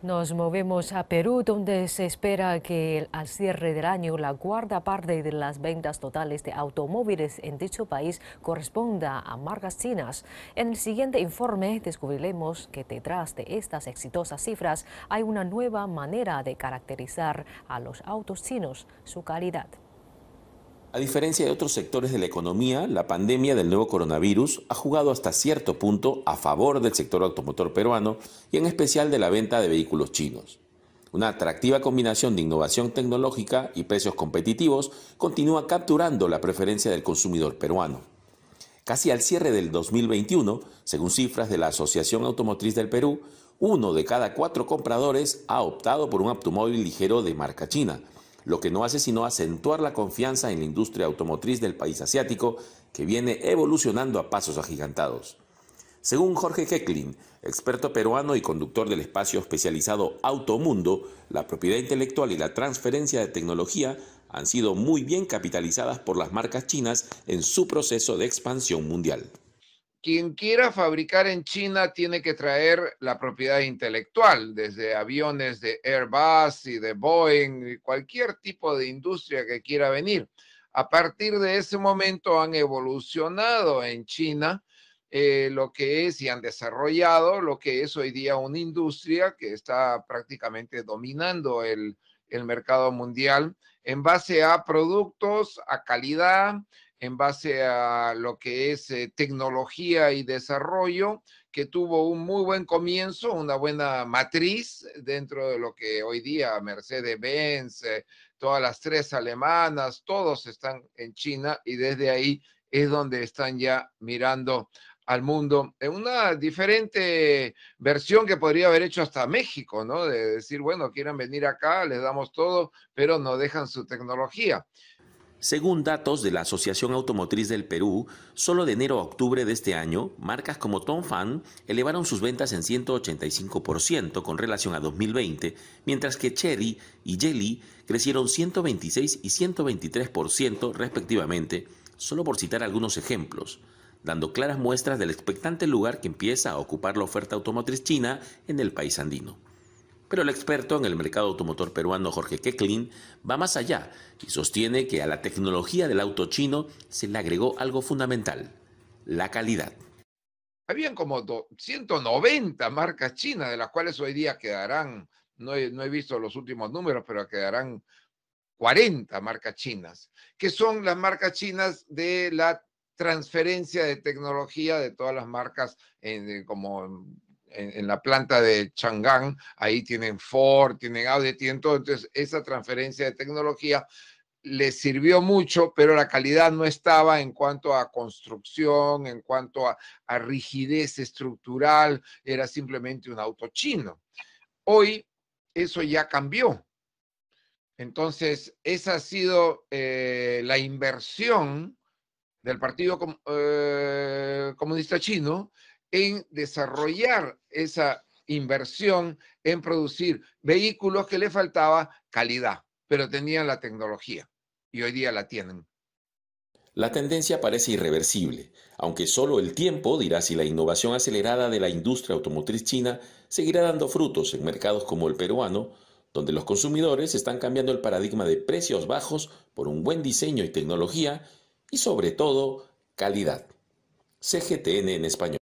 Nos movemos a Perú, donde se espera que al cierre del año la cuarta parte de las ventas totales de automóviles en dicho país corresponda a marcas chinas. En el siguiente informe descubriremos que detrás de estas exitosas cifras hay una nueva manera de caracterizar a los autos chinos, su calidad. A diferencia de otros sectores de la economía, la pandemia del nuevo coronavirus ha jugado hasta cierto punto a favor del sector automotor peruano y en especial de la venta de vehículos chinos. Una atractiva combinación de innovación tecnológica y precios competitivos continúa capturando la preferencia del consumidor peruano. Casi al cierre del 2021, según cifras de la Asociación Automotriz del Perú, uno de cada cuatro compradores ha optado por un automóvil ligero de marca china, lo que no hace sino acentuar la confianza en la industria automotriz del país asiático, que viene evolucionando a pasos agigantados. Según Jorge Keklin, experto peruano y conductor del espacio especializado Automundo, la propiedad intelectual y la transferencia de tecnología han sido muy bien capitalizadas por las marcas chinas en su proceso de expansión mundial quien quiera fabricar en China tiene que traer la propiedad intelectual, desde aviones de Airbus y de Boeing, y cualquier tipo de industria que quiera venir. A partir de ese momento han evolucionado en China eh, lo que es y han desarrollado lo que es hoy día una industria que está prácticamente dominando el, el mercado mundial en base a productos, a calidad, en base a lo que es eh, tecnología y desarrollo, que tuvo un muy buen comienzo, una buena matriz dentro de lo que hoy día Mercedes-Benz, eh, todas las tres alemanas, todos están en China y desde ahí es donde están ya mirando al mundo en una diferente versión que podría haber hecho hasta México, ¿no? De decir, bueno, quieren venir acá, les damos todo, pero no dejan su tecnología. Según datos de la Asociación Automotriz del Perú, solo de enero a octubre de este año, marcas como Fan elevaron sus ventas en 185% con relación a 2020, mientras que Cherry y Jelly crecieron 126 y 123% respectivamente, solo por citar algunos ejemplos, dando claras muestras del expectante lugar que empieza a ocupar la oferta automotriz china en el país andino. Pero el experto en el mercado automotor peruano Jorge Keklin va más allá y sostiene que a la tecnología del auto chino se le agregó algo fundamental, la calidad. Habían como 190 marcas chinas, de las cuales hoy día quedarán, no he, visto los últimos números, pero quedarán 40 marcas chinas, que son las marcas chinas de la transferencia de tecnología de todas las marcas en, como en, la planta de Chang'an, ahí tienen Ford, tienen Audi, tienen todo. Entonces, esa transferencia de tecnología les sirvió mucho, pero la calidad no estaba en cuanto a construcción, en cuanto a, rigidez estructural, era simplemente un auto chino. Hoy eso ya cambió. Entonces, esa ha sido eh, la inversión del Partido eh, Comunista Chino en desarrollar esa inversión en producir vehículos que le faltaba calidad, pero tenían la tecnología y hoy día la tienen. La tendencia parece irreversible, aunque solo el tiempo dirá si la innovación acelerada de la industria automotriz china seguirá dando frutos en mercados como el peruano, donde los consumidores están cambiando el paradigma de precios bajos por un buen diseño y tecnología y sobre todo calidad. CGTN en español.